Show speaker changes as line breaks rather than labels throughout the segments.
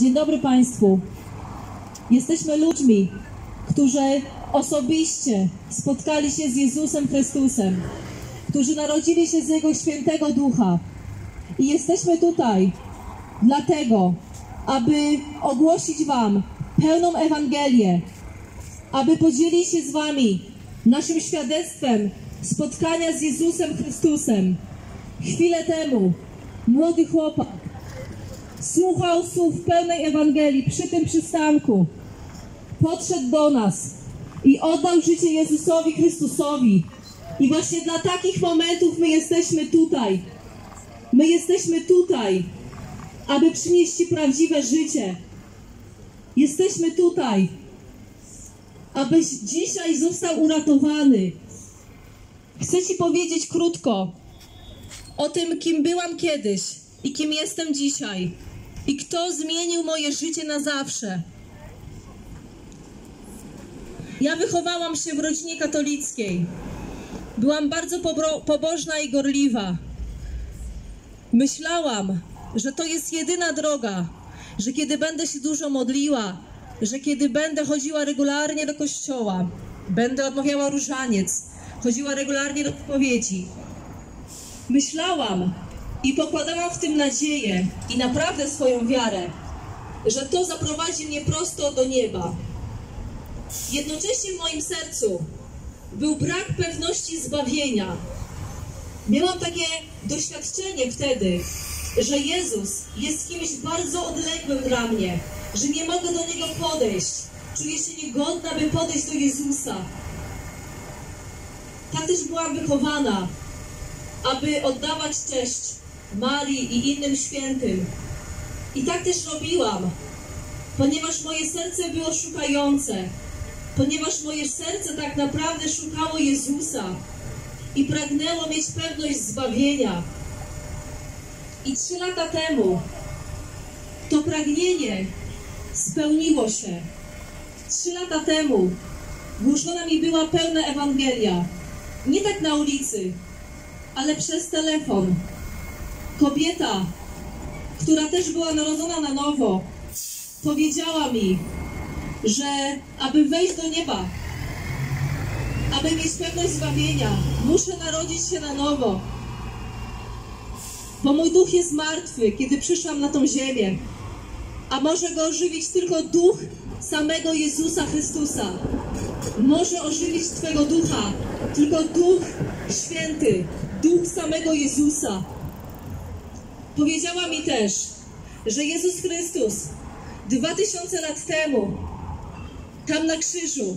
Dzień dobry Państwu. Jesteśmy ludźmi, którzy osobiście spotkali się z Jezusem Chrystusem, którzy narodzili się z Jego świętego ducha. I jesteśmy tutaj dlatego, aby ogłosić Wam pełną Ewangelię, aby podzielić się z Wami naszym świadectwem spotkania z Jezusem Chrystusem. Chwilę temu młody chłopak słuchał słów pełnej Ewangelii przy tym przystanku. Podszedł do nas i oddał życie Jezusowi Chrystusowi. I właśnie dla takich momentów my jesteśmy tutaj. My jesteśmy tutaj, aby przynieść Ci prawdziwe życie. Jesteśmy tutaj, abyś dzisiaj został uratowany. Chcę Ci powiedzieć krótko o tym, kim byłam kiedyś i kim jestem dzisiaj. I kto zmienił moje życie na zawsze. Ja wychowałam się w rodzinie katolickiej. Byłam bardzo pobożna i gorliwa. Myślałam, że to jest jedyna droga, że kiedy będę się dużo modliła, że kiedy będę chodziła regularnie do kościoła, będę odmawiała różaniec, chodziła regularnie do spowiedzi. Myślałam i pokładałam w tym nadzieję i naprawdę swoją wiarę, że to zaprowadzi mnie prosto do nieba. Jednocześnie w moim sercu był brak pewności zbawienia. Miałam takie doświadczenie wtedy, że Jezus jest kimś bardzo odległym dla mnie, że nie mogę do Niego podejść. Czuję się niegodna, by podejść do Jezusa. Tak też byłam wychowana, aby oddawać cześć Marii i innym świętym. I tak też robiłam, ponieważ moje serce było szukające, ponieważ moje serce tak naprawdę szukało Jezusa i pragnęło mieć pewność zbawienia. I trzy lata temu to pragnienie spełniło się. Trzy lata temu głoszona mi była pełna Ewangelia. Nie tak na ulicy, ale przez telefon. Kobieta, która też była narodzona na nowo, powiedziała mi, że aby wejść do nieba, aby mieć pewność zbawienia, muszę narodzić się na nowo. Bo mój duch jest martwy, kiedy przyszłam na tą ziemię, a może go ożywić tylko duch samego Jezusa Chrystusa. Może ożywić Twego ducha tylko duch święty, duch samego Jezusa. Powiedziała mi też, że Jezus Chrystus dwa tysiące lat temu, tam na krzyżu,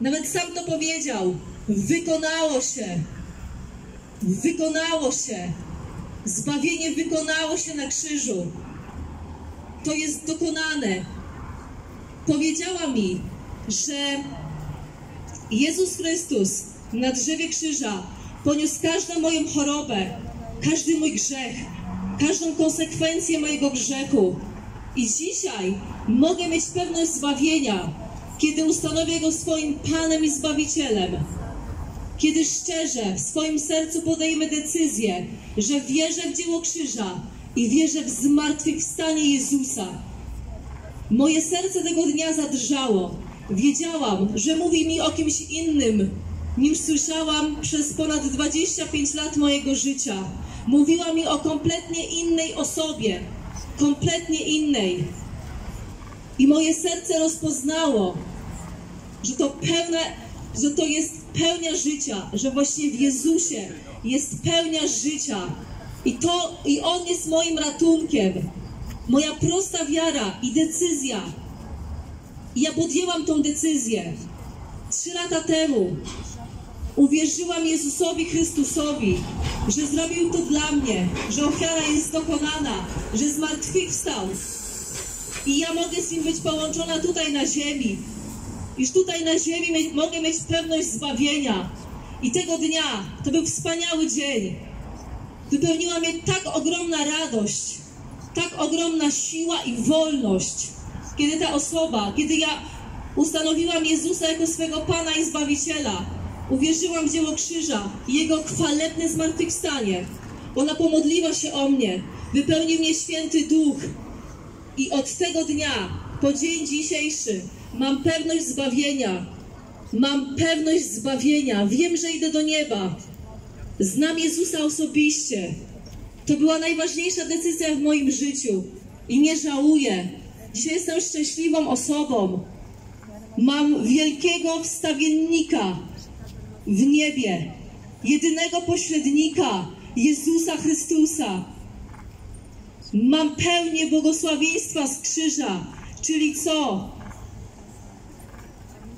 nawet sam to powiedział, wykonało się. Wykonało się. Zbawienie wykonało się na krzyżu. To jest dokonane. Powiedziała mi, że Jezus Chrystus na drzewie krzyża poniósł każdą moją chorobę, każdy mój grzech, każdą konsekwencję mojego grzechu. I dzisiaj mogę mieć pewność zbawienia, kiedy ustanowię Go swoim Panem i Zbawicielem. Kiedy szczerze w swoim sercu podejmę decyzję, że wierzę w dzieło krzyża i wierzę w zmartwychwstanie Jezusa. Moje serce tego dnia zadrżało. Wiedziałam, że mówi mi o kimś innym, niż słyszałam przez ponad 25 lat mojego życia. Mówiła mi o kompletnie innej osobie, kompletnie innej. I moje serce rozpoznało, że to pełne, że to jest pełnia życia, że właśnie w Jezusie jest pełnia życia. I to, i On jest moim ratunkiem. Moja prosta wiara i decyzja. I ja podjęłam tą decyzję. Trzy lata temu uwierzyłam Jezusowi Chrystusowi, że zrobił to dla mnie, że ofiara jest dokonana, że zmartwychwstał. I ja mogę z Nim być połączona tutaj na ziemi. Już tutaj na ziemi mogę mieć pewność zbawienia. I tego dnia, to był wspaniały dzień. Wypełniła mnie tak ogromna radość, tak ogromna siła i wolność, kiedy ta osoba, kiedy ja ustanowiłam Jezusa jako swego Pana i Zbawiciela, uwierzyłam w dzieło krzyża i Jego chwalebne zmartwychwstanie. Ona pomodliła się o mnie, wypełnił mnie święty duch I od tego dnia po dzień dzisiejszy mam pewność zbawienia. Mam pewność zbawienia. Wiem, że idę do nieba. Znam Jezusa osobiście. To była najważniejsza decyzja w moim życiu i nie żałuję. Dzisiaj jestem szczęśliwą osobą. Mam wielkiego wstawiennika w niebie, jedynego pośrednika Jezusa Chrystusa. Mam pełnię błogosławieństwa z krzyża, czyli co?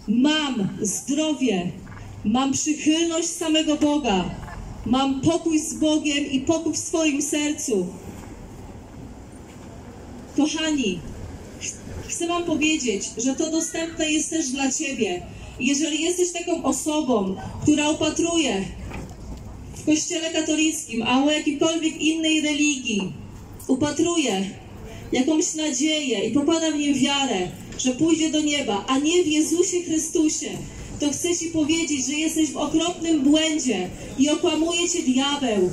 Mam zdrowie, mam przychylność samego Boga, mam pokój z Bogiem i pokój w swoim sercu. Kochani, ch- chcę Wam powiedzieć, że to dostępne jest też dla Ciebie. Jeżeli jesteś taką osobą, która upatruje w Kościele katolickim, a o jakiejkolwiek innej religii, upatruje jakąś nadzieję i popada w nim wiarę, że pójdzie do nieba, a nie w Jezusie Chrystusie, to chcę Ci powiedzieć, że jesteś w okropnym błędzie i okłamuje Cię diabeł.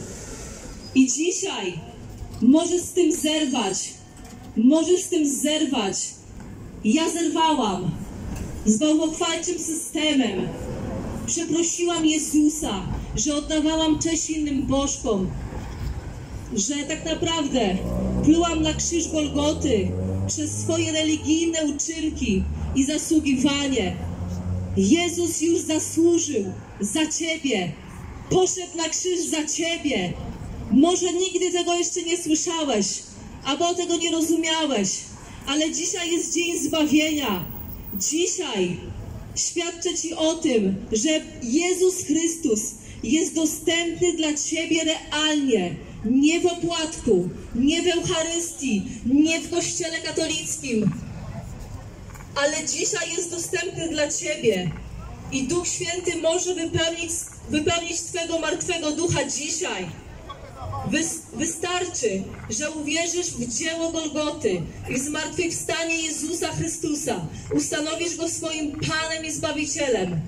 I dzisiaj możesz z tym zerwać. Możesz z tym zerwać. Ja zerwałam z bałwochwalczym systemem. Przeprosiłam Jezusa, że oddawałam cześć innym bożkom, że tak naprawdę plułam na krzyż Golgoty przez swoje religijne uczynki i zasługiwanie. Jezus już zasłużył za Ciebie. Poszedł na krzyż za Ciebie. Może nigdy tego jeszcze nie słyszałeś, albo tego nie rozumiałeś, ale dzisiaj jest dzień zbawienia. Dzisiaj świadczę Ci o tym, że Jezus Chrystus jest dostępny dla Ciebie realnie. Nie w opłatku, nie w Eucharystii, nie w Kościele katolickim, ale dzisiaj jest dostępny dla Ciebie. I Duch Święty może wypełnić, wypełnić Twego martwego ducha dzisiaj. Wys, wystarczy, że uwierzysz w dzieło Golgoty i zmartwychwstanie Jezusa Chrystusa. Ustanowisz Go swoim Panem i Zbawicielem,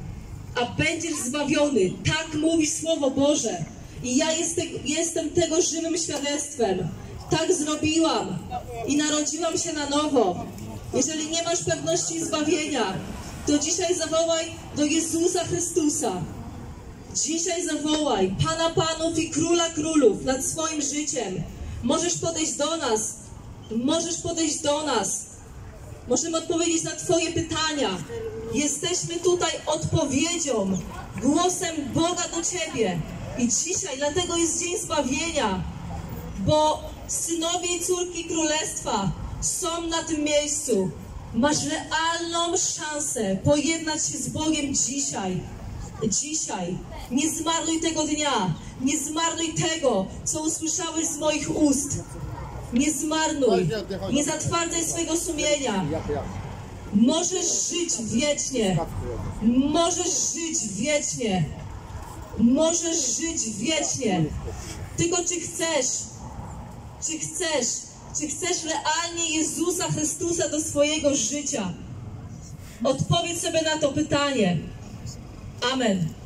a będziesz zbawiony. Tak mówi Słowo Boże. I ja jestem, jestem tego żywym świadectwem. Tak zrobiłam i narodziłam się na nowo. Jeżeli nie masz pewności zbawienia, to dzisiaj zawołaj do Jezusa Chrystusa. Dzisiaj zawołaj Pana Panów i Króla Królów nad swoim życiem. Możesz podejść do nas. Możesz podejść do nas. Możemy odpowiedzieć na Twoje pytania. Jesteśmy tutaj odpowiedzią, głosem Boga do Ciebie. I dzisiaj, dlatego jest Dzień Zbawienia, bo synowie i córki Królestwa są na tym miejscu. Masz realną szansę pojednać się z Bogiem dzisiaj. Dzisiaj. Nie zmarnuj tego dnia. Nie zmarnuj tego, co usłyszałeś z moich ust. Nie zmarnuj. Nie zatwardzaj swojego sumienia. Możesz żyć wiecznie. Możesz żyć wiecznie. Możesz żyć wiecznie. Tylko czy chcesz? Czy chcesz? Czy chcesz realnie Jezusa Chrystusa do swojego życia? Odpowiedz sobie na to pytanie. Amen.